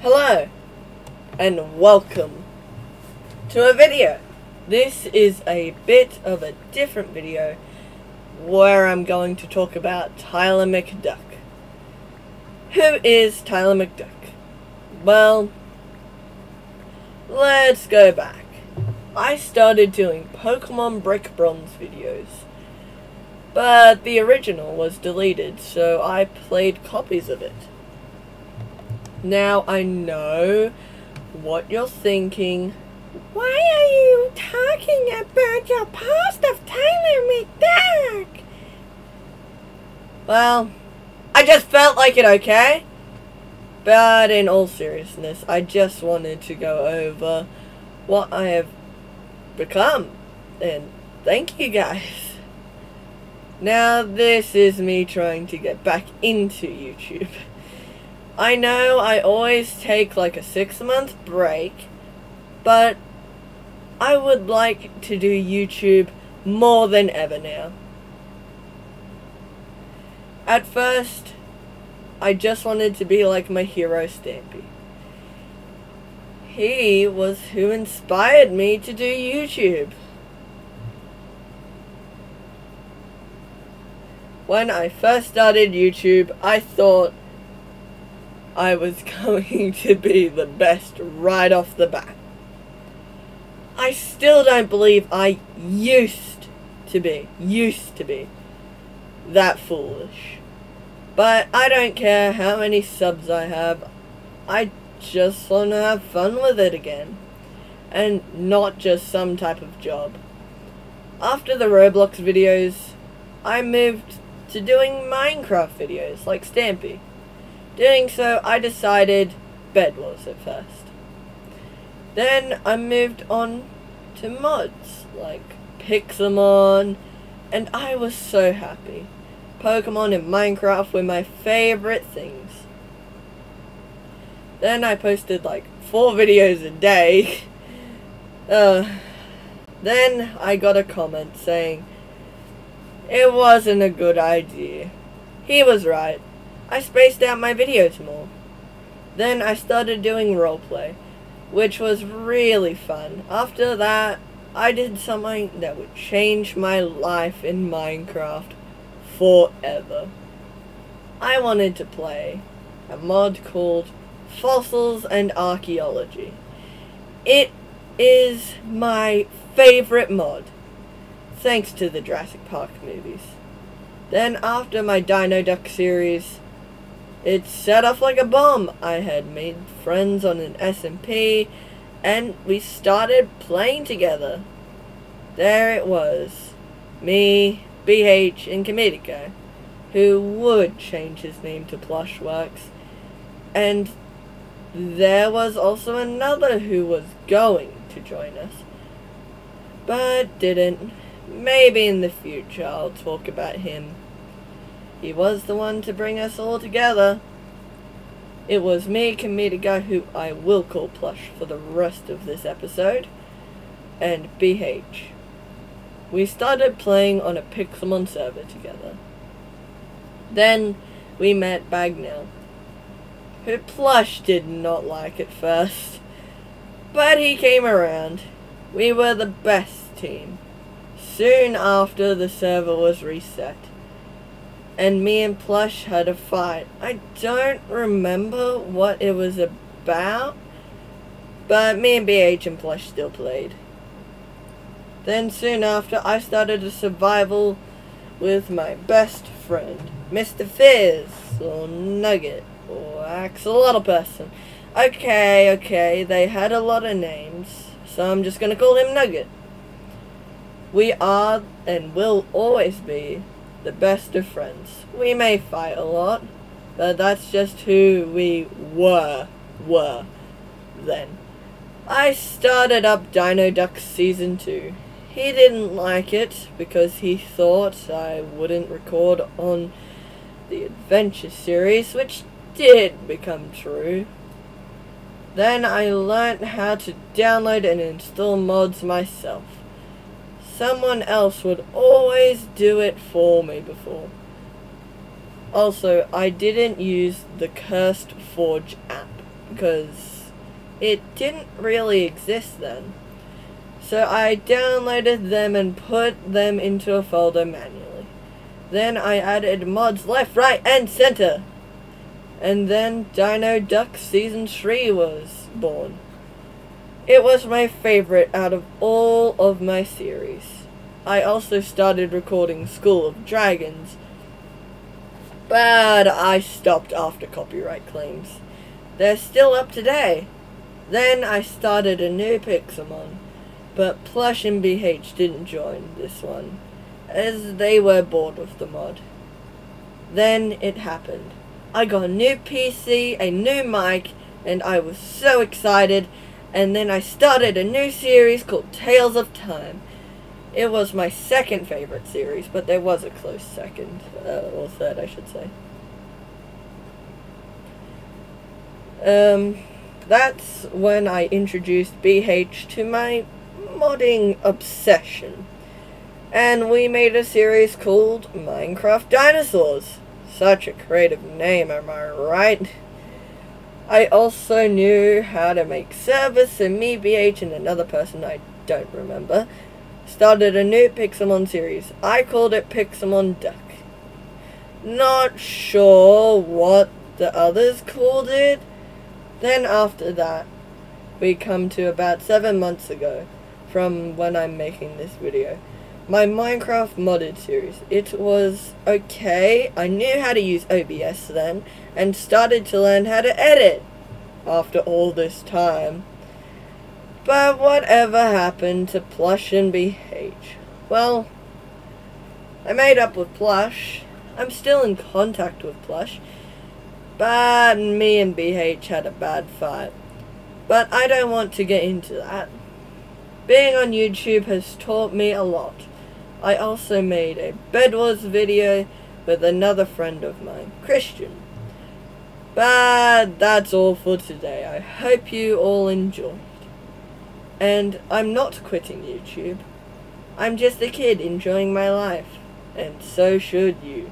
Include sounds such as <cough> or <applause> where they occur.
Hello and welcome to a video. This is a bit of a different video where I'm going to talk about Tyler McDuck. Who is Tyler McDuck? Well, let's go back. I started doing Pokemon Brick Bronze videos, but the original was deleted, so I played copies of it. Now I know what you're thinking. Why are you talking about your past of Tyler McDuck? Well, I just felt like it, okay? But in all seriousness, I just wanted to go over what I have become. And thank you guys. Now, this is me trying to get back into YouTube. I know I always take like a six month break, but I would like to do YouTube more than ever now. At first, I just wanted to be like my hero Stampy. He was who inspired me to do YouTube. When I first started YouTube, I thought I was <laughs> going to be the best right off the bat. I still don't believe I used to be, used to be, that foolish. But I don't care how many subs I have, I just want to have fun with it again. And not just some type of job. After the Roblox videos, I moved to doing Minecraft videos like Stampy. Doing so, I decided Bed Wars at first. Then I moved on to mods like Pixelmon, and I was so happy. Pokemon and Minecraft were my favorite things. Then I posted like four videos a day. <laughs> Uh, then I got a comment saying it wasn't a good idea. He was right. I spaced out my videos more. Then I started doing roleplay, which was really fun. After that, I did something that would change my life in Minecraft forever. I wanted to play a mod called Fossils and Archaeology. It is my favorite mod, thanks to the Jurassic Park movies. Then after my Dino Duck series, it set off like a bomb. I had made friends on an SMP, and we started playing together. There it was. Me, BH, and Comedico, who would change his name to Plushworks. And there was also another who was going to join us, but didn't. Maybe in the future I'll talk about him. He was the one to bring us all together. It was me, Comedica, who I will call Plush for the rest of this episode, and BH. We started playing on a Pixelmon server together. Then we met Bagnell, who Plush did not like at first, but he came around. We were the best team. Soon after the server was reset, and me and Plush had a fight. I don't remember what it was about, but me and BH and Plush still played. Then soon after, I started a survival with my best friend, Mr. Fizz, or Nugget, or Axolotl Person. Okay, okay, they had a lot of names, so I'm just gonna call him Nugget. We are, and will always be, the best of friends. We may fight a lot, but that's just who we were, were, then. I started up Dino Duck Season 2. He didn't like it because he thought I wouldn't record on the Adventure series, which did become true. Then I learnt how to download and install mods myself. Someone else would always do it for me before. Also, I didn't use the CurseForge app. because it didn't really exist then. So I downloaded them and put them into a folder manually. Then I added mods left, right, and center. And then Dino Duck Season 3 was born. It was my favorite out of all of my series. I also started recording School of Dragons, but I stopped after copyright claims. They're still up today. Then I started a new Pixelmon, but Plush and BH didn't join this one, as they were bored of the mod. Then it happened. I got a new PC, a new mic, and I was so excited, and then I started a new series called Tales of Time. It was my second favorite series, but there was a close second, uh, or third, I should say. Um, that's when I introduced BH to my modding obsession. And we made a series called Minecraft Dinosaurs. Such a creative name, am I right? I also knew how to make service, and me, BH, and another person I don't remember started a new Pixelmon series. I called it Pixelmon Duck. Not sure what the others called it. Then after that, we come to about seven months ago from when I'm making this video. My Minecraft modded series. It was okay. I knew how to use OBS then and started to learn how to edit after all this time. But whatever happened to Plush and BH? Well, I made up with Plush. I'm still in contact with Plush. But me and BH had a bad fight. But I don't want to get into that. Being on YouTube has taught me a lot. I also made a Bed Wars video with another friend of mine, Christian. But that's all for today. I hope you all enjoyed. And I'm not quitting YouTube. I'm just a kid enjoying my life. And so should you.